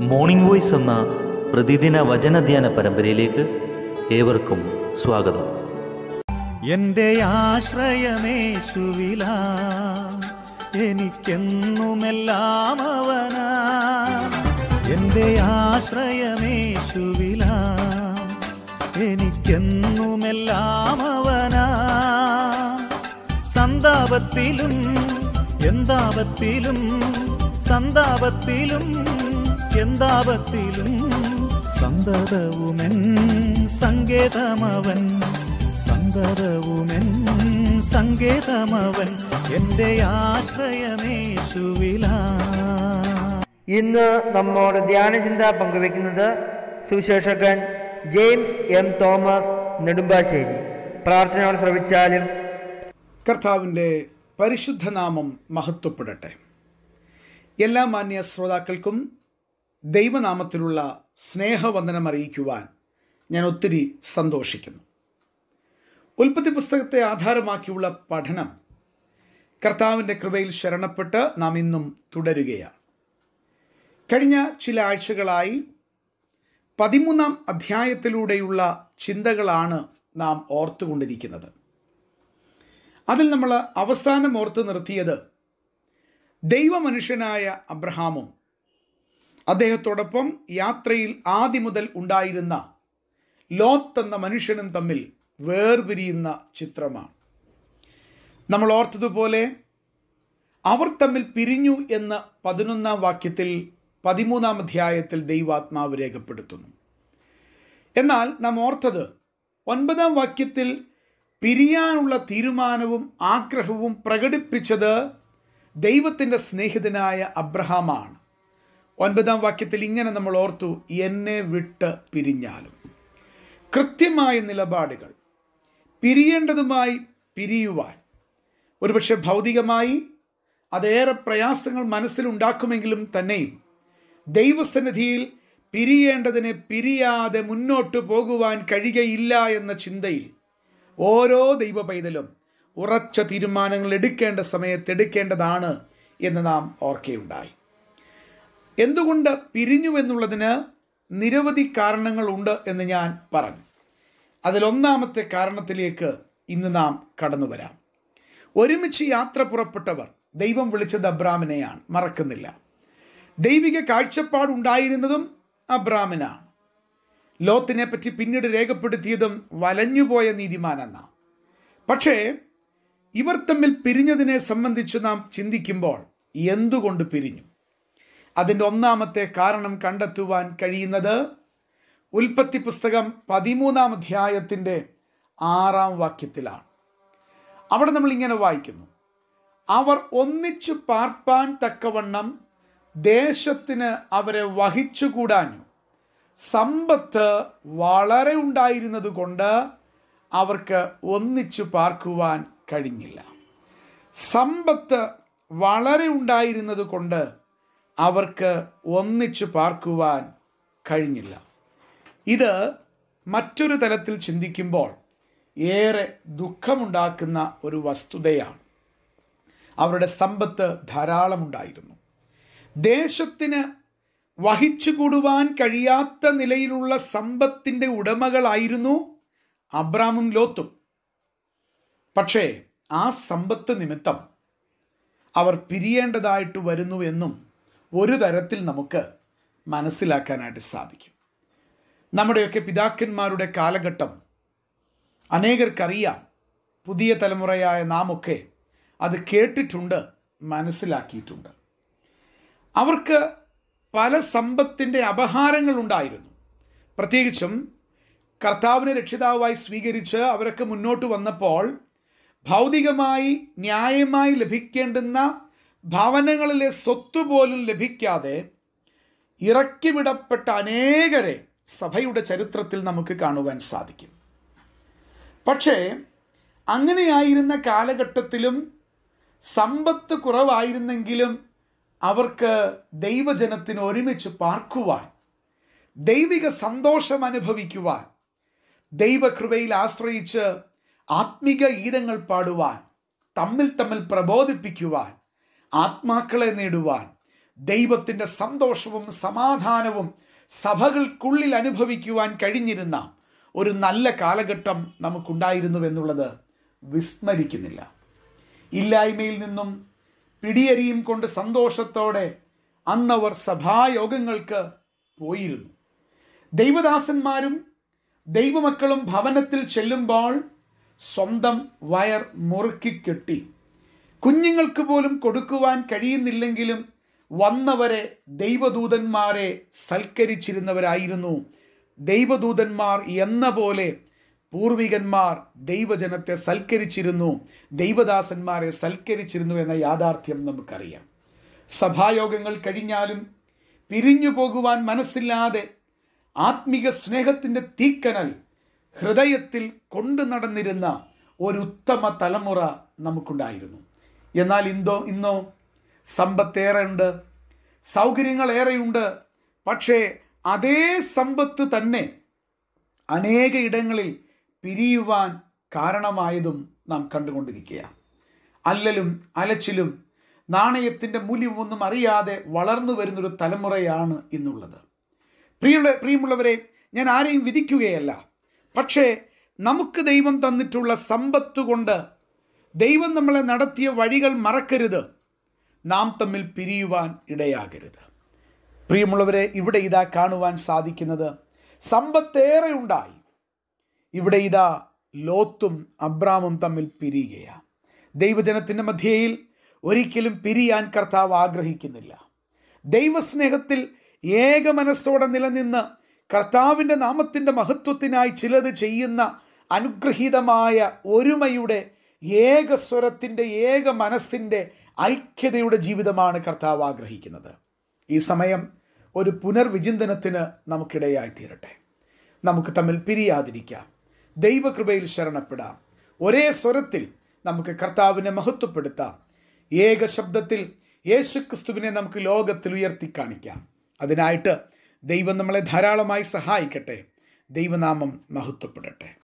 Morning voice എന്ന പ്രതിദിന വചനധ്യാന പരമ്പരയിലേക്ക് ഏവർക്കും സ്വാഗതം. എന്റെ ആശ്രയമേശുവില എനിക്കെന്നുമെല്ലാം അവനാ. എന്റെ ആശ്രയമേശുവില എനിക്കെന്നുമെല്ലാം അവനാ. സന്താപത്തിലും എന്താപത്തിലും സന്താപത്തിലും എന്താപത്തിലും സന്തതവുമെൻ സങ്കേതമവൻ സന്തതവുമെൻ സങ്കേതമവൻ എന്റെ ആശ്രയമേശുവില. ഇന്ന് നമ്മോട് ധ്യാനചിന്ത പങ്കുവെക്കുന്നത് Suviseshakan James M Thomas Nedumbassery. പ്രാർത്ഥനയോട് ശ്രവിച്ചാലും കർത്താവിന്റെ പരിശുദ്ധനാമം മഹത്വപ്പെടട്ടെ. എല്ലാ മാന്യ ശ്രോതാക്കൾക്കും ദൈവനാമത്തിലുള്ള സ്നേഹവന്ദനം അറിയിക്കുവാൻ ഞാൻ ഒത്തിരി സന്തോഷിക്കുന്നു. ഉൽപ്പത്തി പുസ്തകത്തെ ആധാരമാക്കിയുള്ള പഠനം കർത്താവിന്റെ കൃപയിൽ ശരണപ്പെട്ട് നാം ഇന്നും തുടരുകയാണ്. കഴിഞ്ഞ ചില ആഴ്ചകളായി പതിമൂന്നാം അധ്യായത്തിലൂടെയുള്ള ചിന്തകളാണ് നാം ഓർത്തുകൊണ്ടിരിക്കുന്നത്. അതിൽ നമ്മൾ അവസാനം ഓർത്ത് നിർത്തിയത് ദൈവമനുഷ്യനായ അബ്രഹാമും അദ്ദേഹത്തോടൊപ്പം യാത്രയിൽ ആദ്യം മുതൽ ഉണ്ടായിരുന്ന ലോത്ത് എന്ന മനുഷ്യനും തമ്മിൽ വേർപിരിയുന്ന ചിത്രമാണ്. നമ്മൾ ഓർത്തതുപോലെ അവർ തമ്മിൽ പിരിഞ്ഞു എന്ന് പതിനൊന്നാം വാക്യത്തിൽ പതിമൂന്നാം അധ്യായത്തിൽ ദൈവാത്മാവ് രേഖപ്പെടുത്തുന്നു. എന്നാൽ നാം ഓർത്തത് ഒൻപതാം വാക്യത്തിൽ പിരിയാനുള്ള തീരുമാനവും ആഗ്രഹവും പ്രകടിപ്പിച്ചത് ദൈവത്തിന്റെ സ്നേഹിതനായ അബ്രഹാമാണ്. ഒൻപതാം വാക്യത്തിൽ ഇങ്ങനെ നമ്മൾ ഓർത്തു എന്നെ വിട്ട് പിരിഞ്ഞാലും. കൃത്യമായ നിലപാടുകൾ പിരിയേണ്ടതുമായി പിരിയുവാൻ ഒരുപക്ഷെ ഭൗതികമായി അതേറെ പ്രയാസങ്ങൾ മനസ്സിലുണ്ടാക്കുമെങ്കിലും തന്നെയും ദൈവസന്നിധിയിൽ പിരിയേണ്ടതിനെ പിരിയാതെ മുന്നോട്ട് പോകുവാൻ കഴിയയില്ല എന്ന ചിന്തയിൽ ഓരോ ദൈവ പൈതലും ഉറച്ച തീരുമാനങ്ങൾ എടുക്കേണ്ട സമയത്ത് എടുക്കേണ്ടതാണ് എന്ന് നാം ഓർക്കുകയുണ്ടായി എന്തുകൊണ്ട് പിരിഞ്ഞു എന്നുള്ളതിന് നിരവധി കാരണങ്ങളുണ്ട് എന്ന് ഞാൻ പറഞ്ഞു. അതിലൊന്നാമത്തെ കാരണത്തിലേക്ക് ഇന്ന് നാം കടന്നു വരാം. ഒരുമിച്ച് യാത്ര പുറപ്പെട്ടവർ ദൈവം വിളിച്ചത് അബ്രാമിനെയാണ് മറക്കുന്നില്ല. ദൈവിക കാഴ്ചപ്പാടുണ്ടായിരുന്നതും അബ്രാമിനാണ്. ലോത്തിനെ പറ്റി പിന്നീട് രേഖപ്പെടുത്തിയതും വലഞ്ഞുപോയ നീതിമാനെന്ന. പക്ഷേ ഇവർ തമ്മിൽ പിരിഞ്ഞതിനെ സംബന്ധിച്ച് നാം ചിന്തിക്കുമ്പോൾ എന്തുകൊണ്ട് പിരിഞ്ഞു? അതിന്റെ ഒന്നാമത്തെ കാരണം കണ്ടെത്തുവാൻ കഴിയുന്നത് ഉൽപ്പത്തി പുസ്തകം പതിമൂന്നാം അധ്യായത്തിന്റെ ആറാം വാക്യത്തിലാണ്. അവിടെ നമ്മൾ ഇങ്ങനെ വായിക്കുന്നു. അവർ ഒന്നിച്ചു പാർപ്പാൻ തക്കവണ്ണം ദേശത്തിന് അവരെ വഹിച്ചുകൂടാഞ്ഞു സമ്പത്ത് വളരെ ഉണ്ടായിരുന്നത് കൊണ്ട് അവർക്ക് ഒന്നിച്ചു പാർക്കുവാൻ കഴിഞ്ഞില്ല. സമ്പത്ത് വളരെ ഉണ്ടായിരുന്നത് കൊണ്ട് അവർക്ക് ഒന്നിച്ചു പാർക്കുവാൻ കഴിഞ്ഞില്ല. ഇത് മറ്റൊരു തലത്തിൽ ചിന്തിക്കുമ്പോൾ ഏറെ ദുഃഖമുണ്ടാക്കുന്ന ഒരു വസ്തുതയാണ്. അവരുടെ സമ്പത്ത് ധാരാളമുണ്ടായിരുന്നു. ദേശത്തിന് വഹിച്ചുകൂടുവാൻ കഴിയാത്ത നിലയിലുള്ള സമ്പത്തിന്റെ ഉടമകളായിരുന്നു അബ്രാമും ലോത്തും. പക്ഷേ ആ സമ്പത്ത് നിമിത്തം അവർ പിരിയേണ്ടതായിട്ട് വരുന്നു എന്നും ഒരു തരത്തിൽ നമുക്ക് മനസ്സിലാക്കാനായിട്ട് സാധിക്കും. നമ്മുടെയൊക്കെ പിതാക്കന്മാരുടെ കാലഘട്ടം അനേകർക്കറിയാം. പുതിയ തലമുറയായ നാമൊക്കെ അത് കേട്ടിട്ടുണ്ട് മനസ്സിലാക്കിയിട്ടുണ്ട്. അവർക്ക് പല സമ്പത്തിന്റെ അപഹാരങ്ങൾ ഉണ്ടായിരുന്നു. പ്രത്യേകിച്ചും കർത്താവിനെ രക്ഷിതാവായി സ്വീകരിച്ച് അവരൊക്കെ മുന്നോട്ട് വന്നപ്പോൾ ഭൗതികമായി ന്യായമായി ലഭിക്കേണ്ടുന്ന ഭവനങ്ങളിലെ സ്വത്ത് പോലും ലഭിക്കാതെ ഇറക്കിവിടപ്പെട്ട അനേകരെ സഭയുടെ ചരിത്രത്തിൽ നമുക്ക് കാണുവാൻ സാധിക്കും. പക്ഷേ അങ്ങനെയായിരുന്ന കാലഘട്ടത്തിലും സമ്പത്ത് കുറവായിരുന്നെങ്കിലും അവർക്ക് ദൈവജനത്തിന് ഒരുമിച്ച് പാർക്കുവാൻ ദൈവിക സന്തോഷം അനുഭവിക്കുവാൻ ദൈവകൃപയിൽ ആശ്രയിച്ച് ആത്മിക ഗീതങ്ങൾ പാടുവാൻ തമ്മിൽ തമ്മിൽ പ്രബോധിപ്പിക്കുവാൻ ആത്മാക്കളെ നേടുവാൻ ദൈവത്തിന്റെ സന്തോഷവും സമാധാനവും സഭകൾക്കുള്ളിൽ അനുഭവിക്കുവാൻ കഴിഞ്ഞിരുന്ന ഒരു നല്ല കാലഘട്ടം നമുക്കുണ്ടായിരുന്നു എന്നുള്ളത് വിസ്മരിക്കുന്നില്ല. ഇല്ലായ്മയിൽ നിന്നും പിടിയരിയും കൊണ്ട് സന്തോഷത്തോടെ അന്നവർ സഭായോഗങ്ങൾക്ക് പോയിരുന്നു. ദൈവദാസന്മാരും ദൈവമക്കളും ഭവനത്തിൽ ചെല്ലുമ്പോൾ സ്വന്തം വയർ മുറുക്കി കെട്ടി കുഞ്ഞുങ്ങൾക്ക് പോലും കൊടുക്കുവാൻ കഴിയുന്നില്ലെങ്കിലും വന്നവരെ ദൈവദൂതന്മാരെ സൽക്കരിച്ചിരുന്നവരായിരുന്നു. ദൈവദൂതന്മാർ എന്ന പോലെ പൂർവികന്മാർ ദൈവജനത്തെ സൽക്കരിച്ചിരുന്നു. ദൈവദാസന്മാരെ സൽക്കരിച്ചിരുന്നു എന്ന യാഥാർത്ഥ്യം നമുക്കറിയാം. സഭായോഗങ്ങൾ കഴിഞ്ഞാലും പിരിഞ്ഞു പോകുവാൻ മനസ്സില്ലാതെ ആത്മീക സ്നേഹത്തിന്റെ തീക്കനൽ ഹൃദയത്തിൽ കൊണ്ടു നടന്നിരുന്ന ഒരു ഉത്തമ തലമുറ നമുക്കുണ്ടായിരുന്നു. എന്നാൽ ഇന്തോ ഇന്നോ സമ്പത്തേറെ ഉണ്ട് സൗകര്യങ്ങളേറെയുണ്ട്. പക്ഷേ അതേ സമ്പത്ത് തന്നെ അനേക ഇടങ്ങളിൽ പിരിയുവാൻ കാരണമായതും നാം കണ്ടുകൊണ്ടിരിക്കുക അല്ലലും അലച്ചിലും നാണയത്തിന്റെ മൂല്യമൊന്നും അറിയാതെ വളർന്നു വരുന്നൊരു തലമുറയാണ് ഇന്നുള്ളത്. പ്രിയുള്ള പ്രിയമുള്ളവരെ ഞാൻ ആരെയും വിധിക്കുകയല്ല. പക്ഷേ നമുക്ക് ദൈവം തന്നിട്ടുള്ള സമ്പത്ത് കൊണ്ട് ദൈവം നമ്മളെ നടത്തിയ വഴികൾ മറക്കരുത്. നാം തമ്മിൽ പിരിയുവാൻ ഇടയാകരുത്. പ്രിയമുള്ളവരെ ഇവിടെ ഇതാ കാണുവാൻ സാധിക്കുന്നത് സമ്പത്തേറെ ഉണ്ടായി. ഇവിടെ ഇതാ ലോത്തും അബ്രാമും തമ്മിൽ പിരിയുകയാണ് ദൈവജനത്തിന്റെ മധ്യയിൽ ഒരിക്കലും പിരിയാൻ കർത്താവ് ആഗ്രഹിക്കുന്നില്ല. ദൈവസ്നേഹത്തിൽ ഏക മനസ്സോടെ നിലനിന്ന് കർത്താവിന്റെ നാമത്തിന്റെ മഹത്വത്തിനായി ചിലത് ചെയ്യുന്ന അനുഗ്രഹീതമായ ഒരുമയുടെ ഏക സ്വരത്തിന്റെ ഏക മനസ്സിന്റെ ഐക്യതയുടെ ജീവിതമാണ് കർത്താവ് ആഗ്രഹിക്കുന്നത്. ഈ സമയം ഒരു പുനർവിചിന്തനത്തിന് നമുക്കിടയായി തീരട്ടെ. നമുക്ക് തമ്മിൽ പിരിയാതിരിക്കാം. ദൈവകൃപയിൽ ശരണപ്പെടാം. ഒരേ സ്വരത്തിൽ നമുക്ക് കർത്താവിനെ മഹത്വപ്പെടുത്താം. ഏക ശബ്ദത്തിൽ യേശുക്രിസ്തുവിനെ നമുക്ക് ലോകത്തിൽ ഉയർത്തി കാണിക്കാം. അതിനായിട്ട് ദൈവം നമ്മളെ ധാരാളമായി സഹായിക്കട്ടെ. ദൈവനാമം മഹത്വപ്പെടട്ടെ.